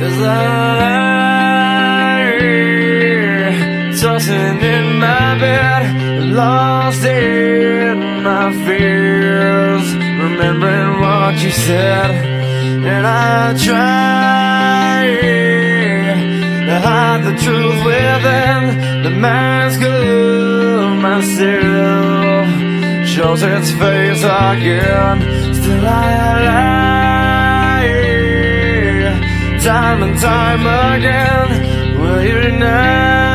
Cause I tossing in my bed, lost in my fears, remembering what you said, and I try to hide the truth within the mask of myself. Shows its face again, still I lie time and time again. Will you deny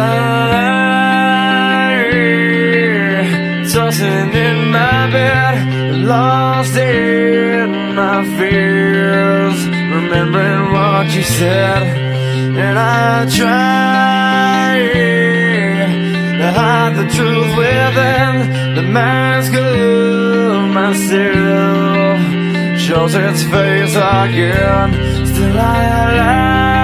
Lie, tossing in my bed, lost in my fears, remembering what you said, and I try to hide the truth within the mask of myself. Shows its face again, still I lie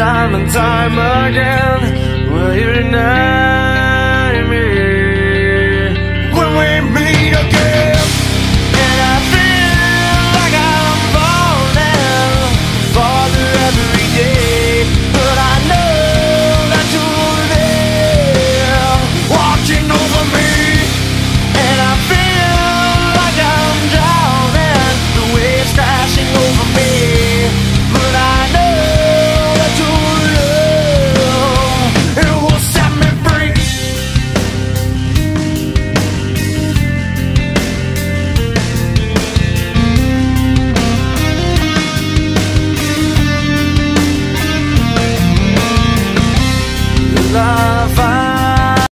time and time again. Will you deny?